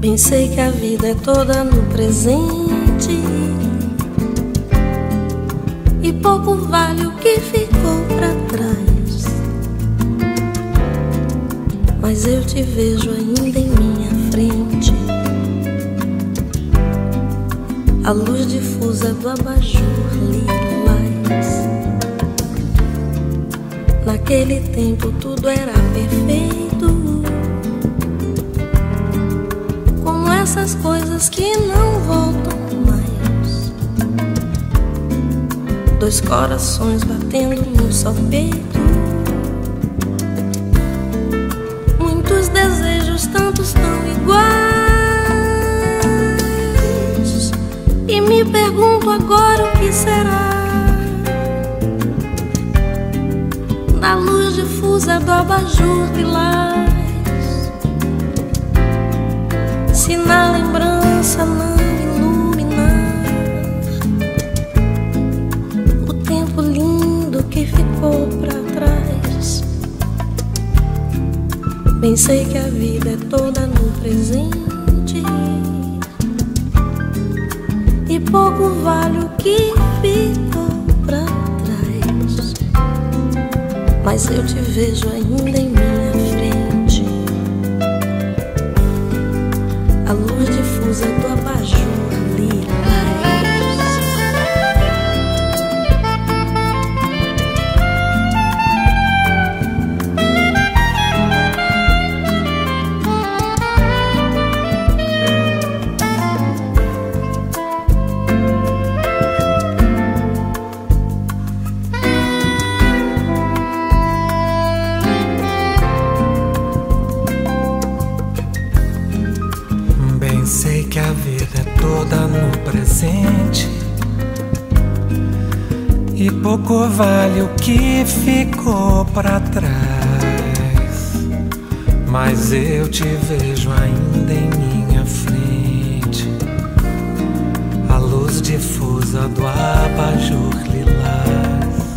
Pensei que a vida é toda no presente pouco vale o que ficou para trás. Mas eu te vejo ainda em minha frente. A luz difusa do abajur lilás Naquele tempo tudo era perfeito. Essas coisas que não voltam Dois corações batendo num só peito. Muitos desejos, tantos tão iguais. E me pergunto agora o que será. Da luz difusa do abajur de se na lembrança não Pensei que a vida é toda no presente e pouco vale o que ficou para trás. Mas eu te vejo ainda em mim. usando abajur lilás. Pouco vale o que ficou para trás. Mas eu te vejo ainda em minha frente. A luz difusa do abajur lilás.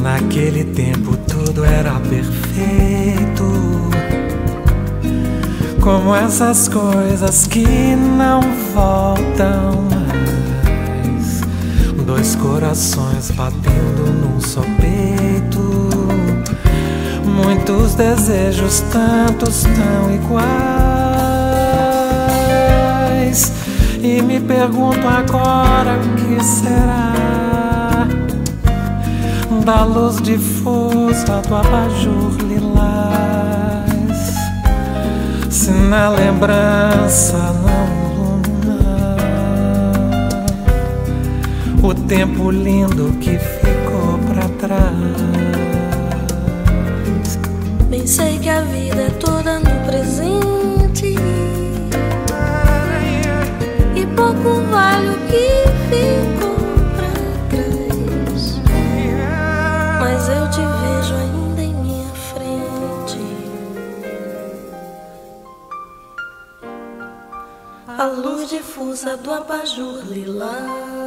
Naquele tempo tudo era perfeito. Como essas coisas que não voltam dois corações batendo num só peito. Muitos desejos, tantos tão iguais. E me pergunto agora o que será da luz difusa do abajur lilás. Se na lembrança não o tempo lindo que ficou para trás. Pensei que a vida é toda no presente e pouco vale o que ficou para trás. Mas eu te vejo ainda em minha frente. A luz difusa do abajur lilás.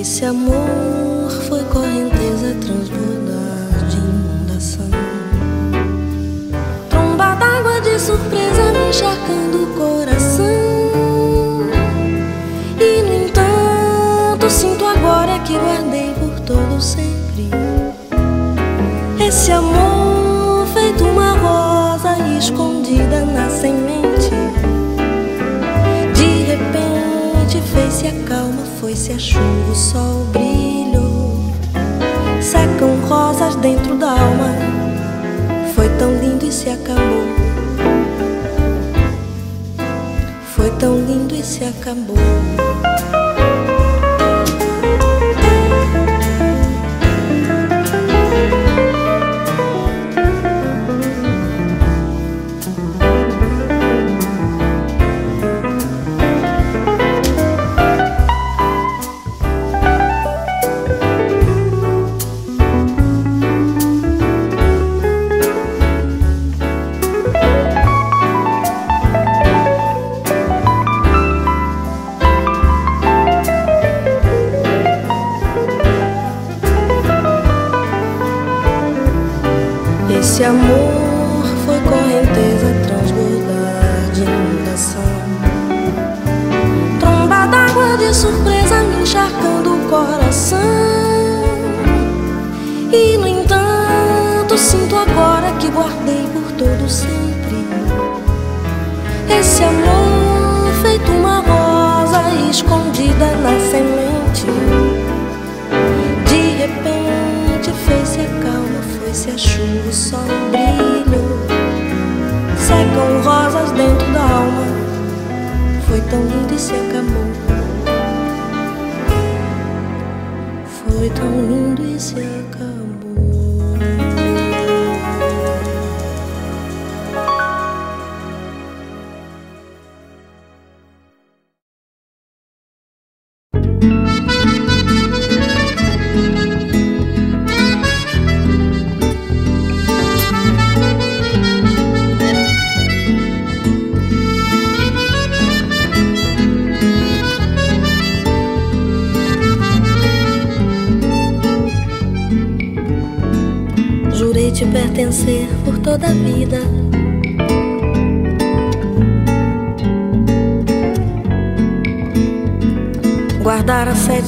Esse amor foi correnteza transbordar de inundação. Tromba d'água de surpresa me encharcando o coração. E no entanto, sinto agora que guardei por todo sempre. Esse amor fez-se a calma foi-se a chuva, o sol brilhou. Secam rosas dentro da alma. Foi tão lindo e se acabou. Foi tão lindo e se acabou.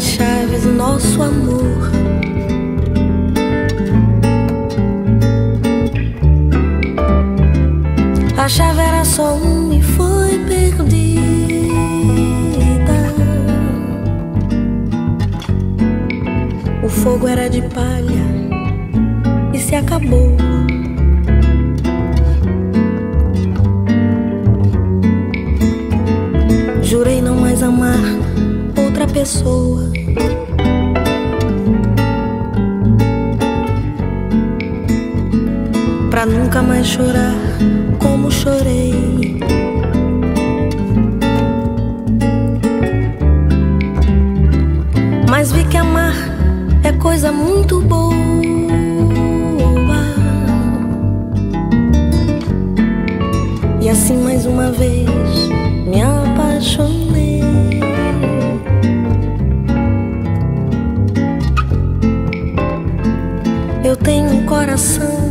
Chaves nosso amor. Tenho um coração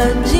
de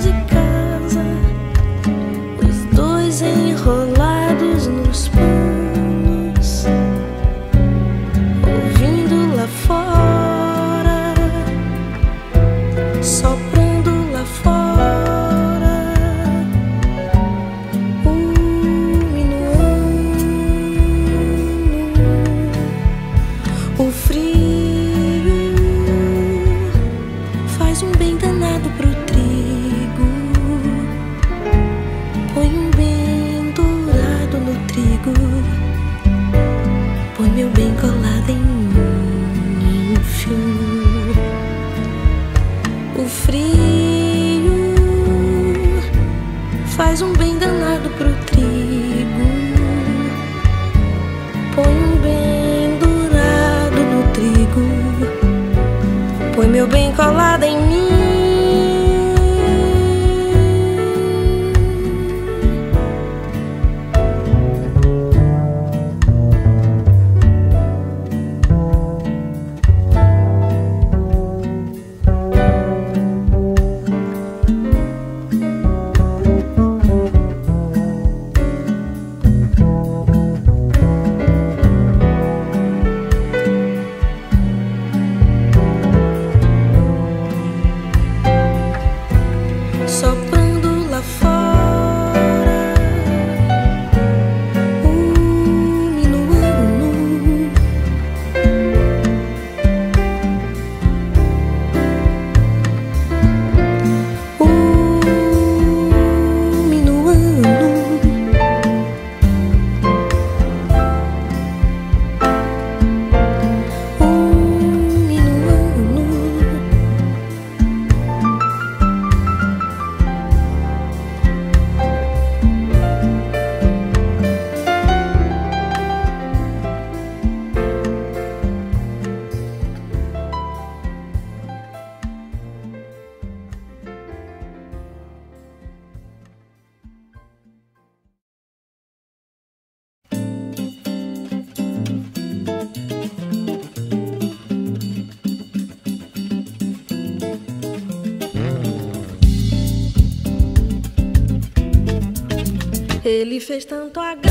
music fez tanto agrado.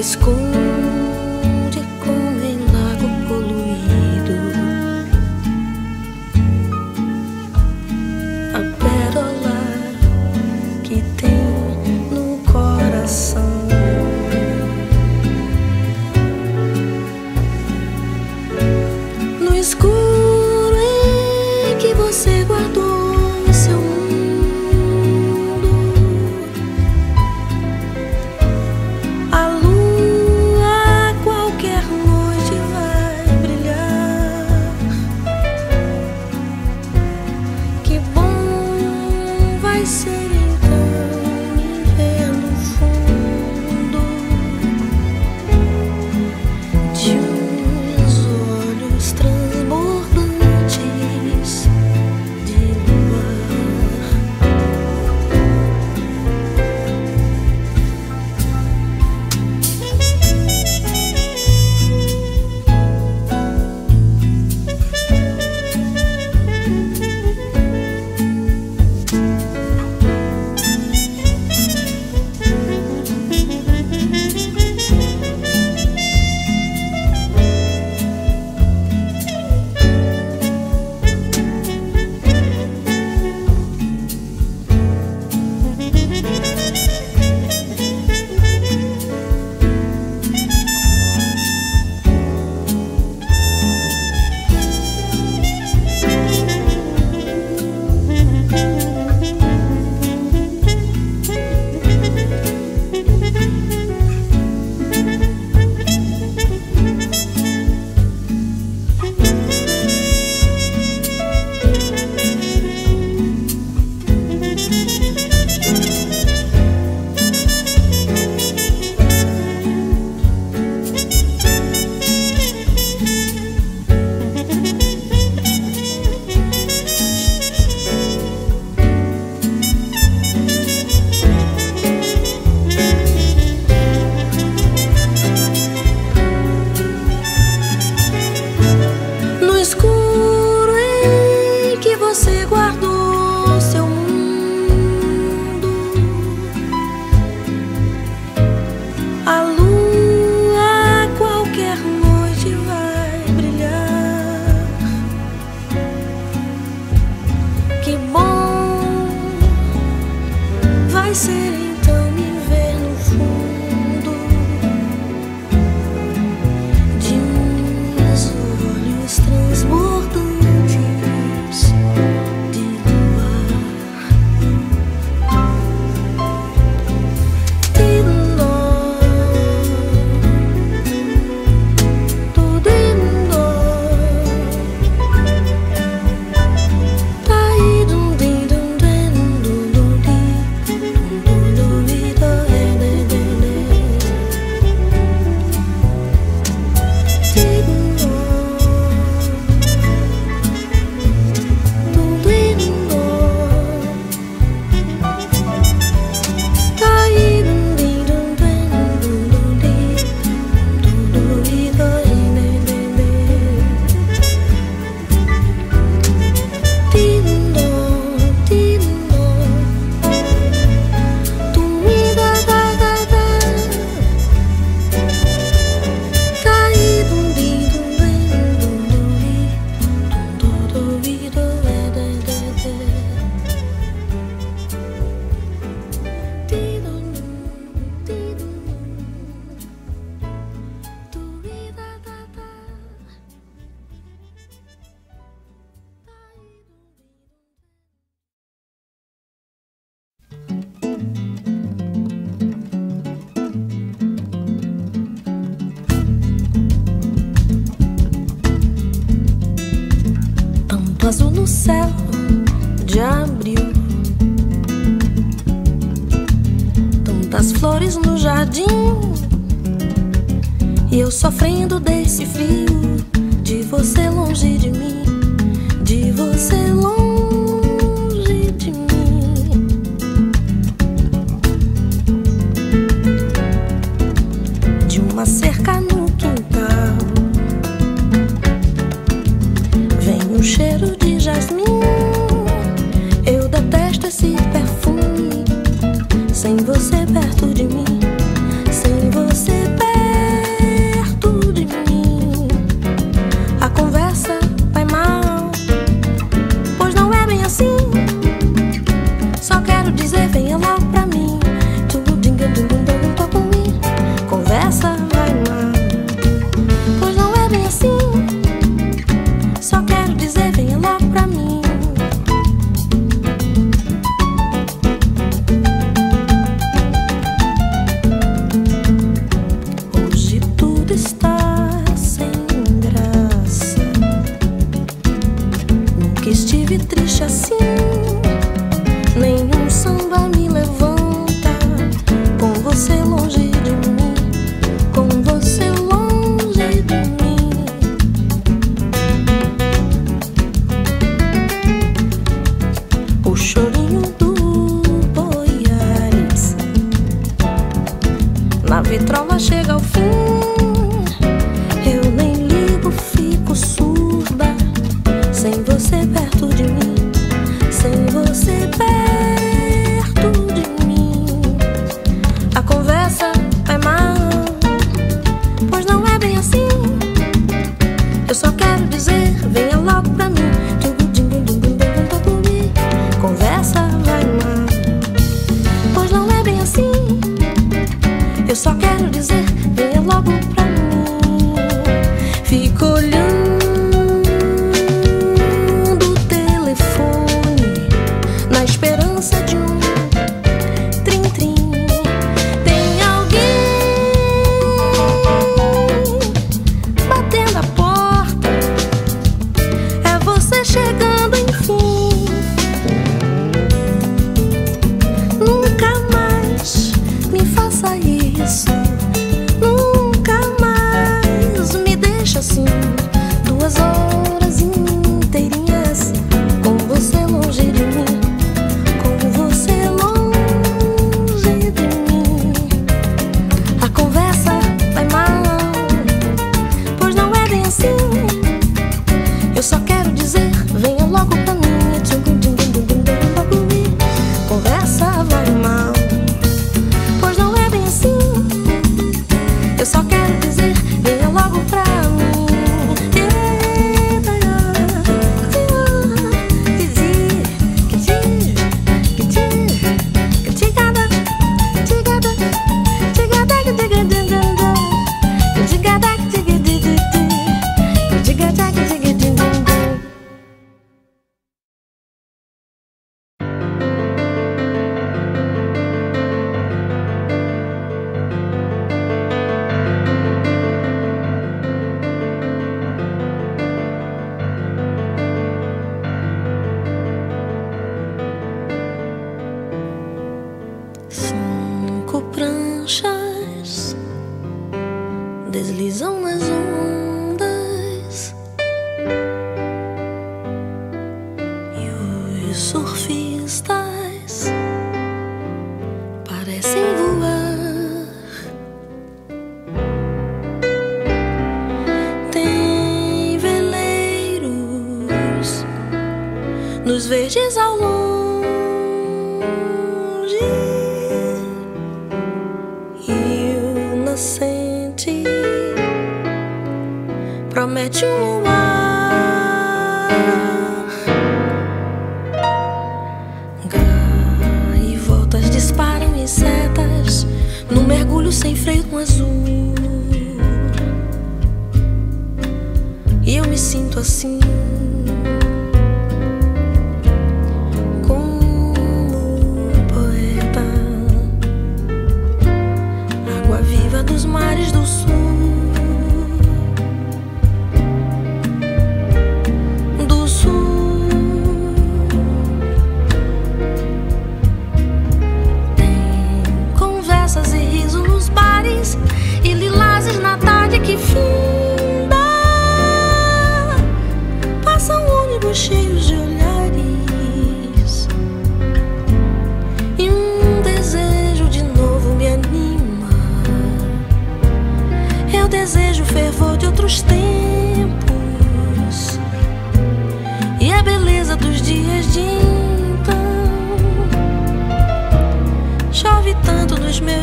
E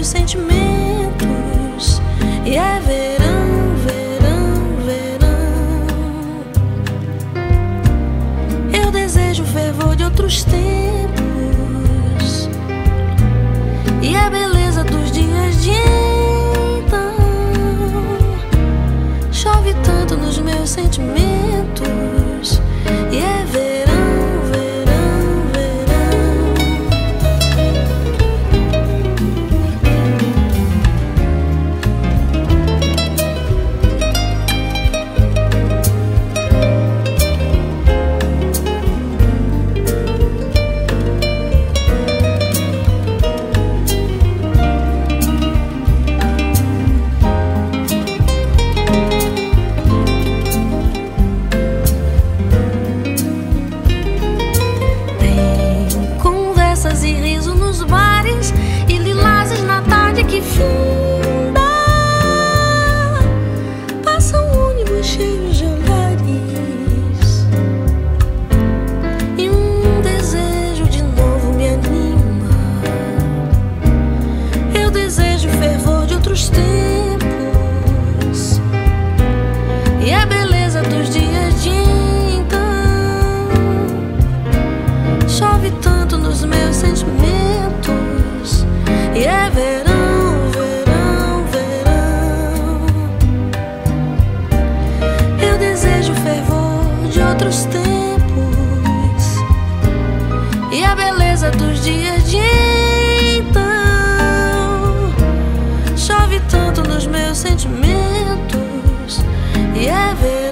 sentimento. outros tempos e a beleza dos dias de então chove tanto nos meus sentimentos e é verdade.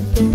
the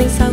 isso.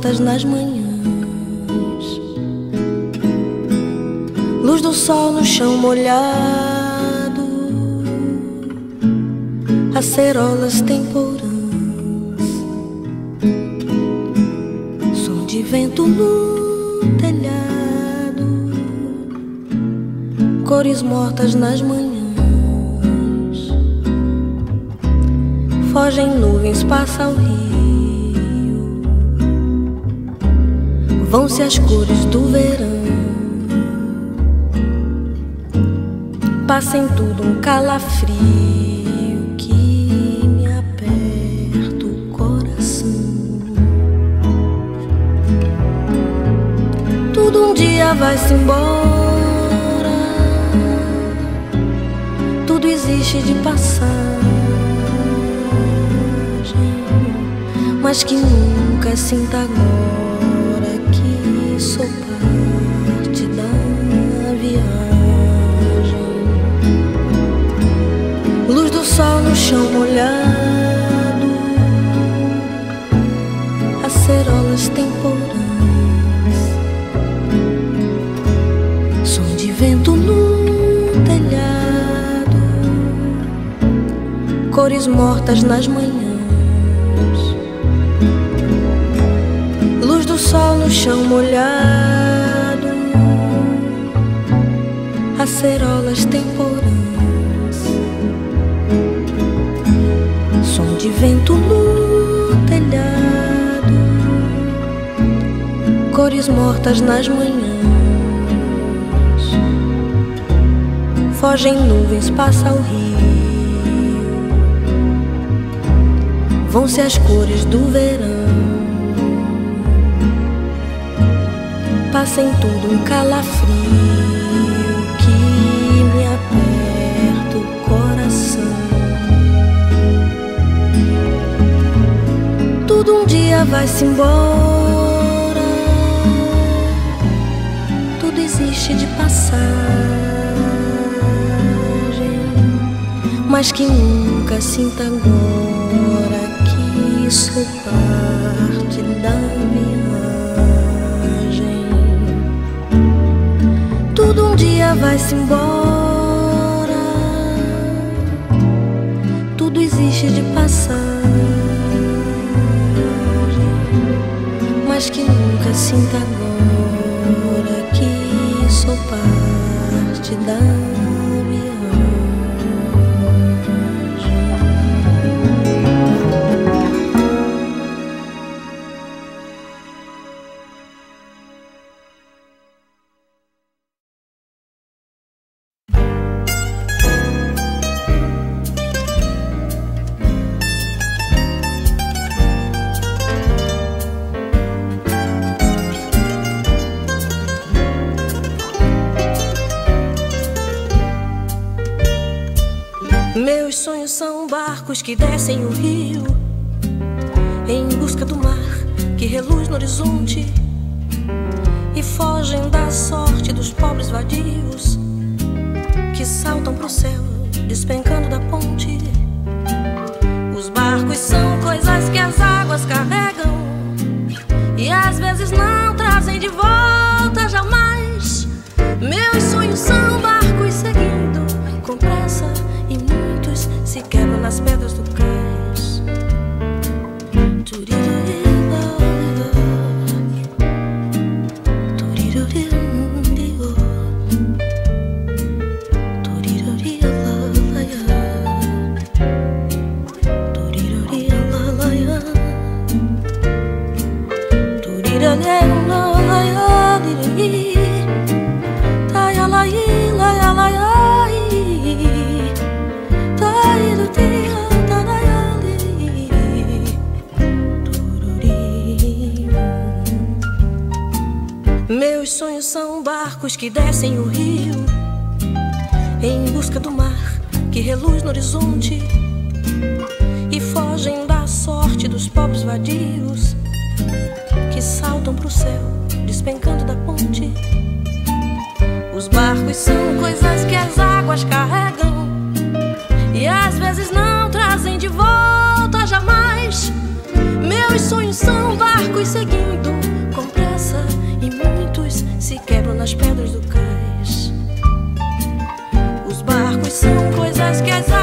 mortas nas manhãs. Luz do sol no chão molhado, acerolas temporãs. Som de vento no telhado, cores mortas nas manhãs. Fogem nuvens, passa o rio Vão-se as cores do verão. Passa em tudo um calafrio que me aperta o coração. Tudo um dia vai-se embora. Tudo existe de passagem, mas que nunca sinta agora. Luz do sol no chão molhado, acerolas temporais, som de vento no telhado, cores mortas nas manhãs. Luz do sol no chão molhado, acerolas temporais. Vento no telhado, cores mortas nas manhãs. Fogem nuvens, passa o rio, vão-se as cores do verão. Passa em tudo um calafrio Tudo um dia vai-se embora, tudo existe de passagem, mas que nunca sinta agora que sou parte da viagem. Tudo um dia vai-se embora, que nunca sinta agora que sou parte da barcos que descem o rio em busca do mar que reluz no horizonte e fogem da sorte dos pobres vadios que saltam pro céu despencando da ponte. Os barcos são coisas que as águas carregam e às vezes não trazem de volta jamais. Meus sonhos são barcos se quebram nas pedras do Meus sonhos são barcos que descem o rio em busca do mar que reluz no horizonte e fogem da sorte dos pobres vadios que saltam pro céu despencando da ponte. Os barcos são coisas que as águas carregam e às vezes não trazem de volta jamais. Meus sonhos são barcos seguindo e muitos se quebram nas pedras do cais. Os barcos são coisas que as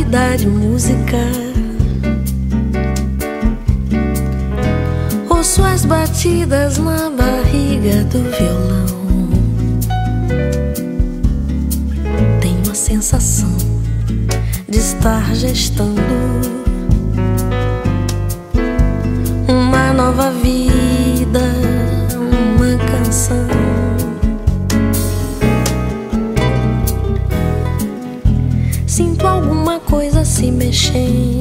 cidade música. Ouço as batidas na barriga do violão. Tenho a sensação de estar gestando coisa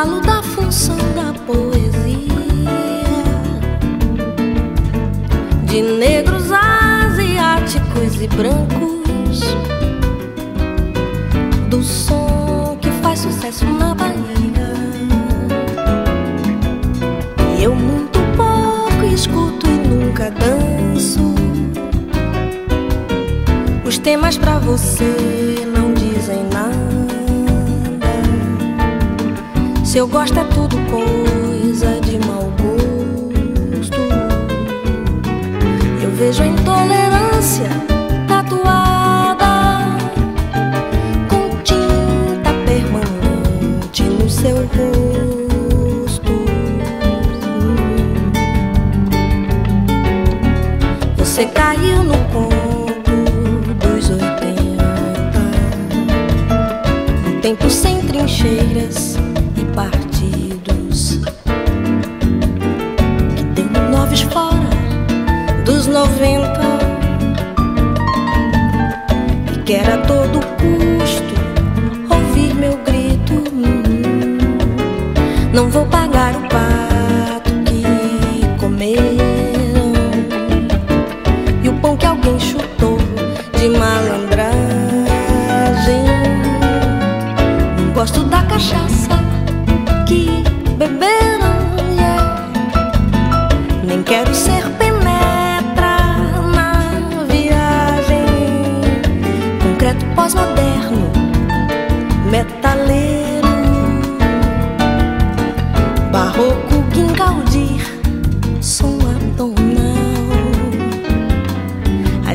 falo da função da poesia de negros asiáticos e brancos, do som que faz sucesso na Bahia. E eu muito pouco escuto e nunca danço. Os temas pra você Seu gosto é tudo coisa de mau gosto. Eu vejo a intolerância tatuada com tinta permanente no seu rosto. Você caiu no ponto dos 80. Um tempo sem trincheiras 90 e quer a todo custo ouvir meu grito. Não vou pagar o pato que comeram e o pão que alguém chutou de mal.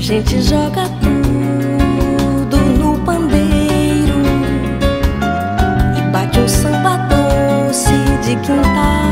Gente joga tudo no pandeiro e bate um samba doce de quintal.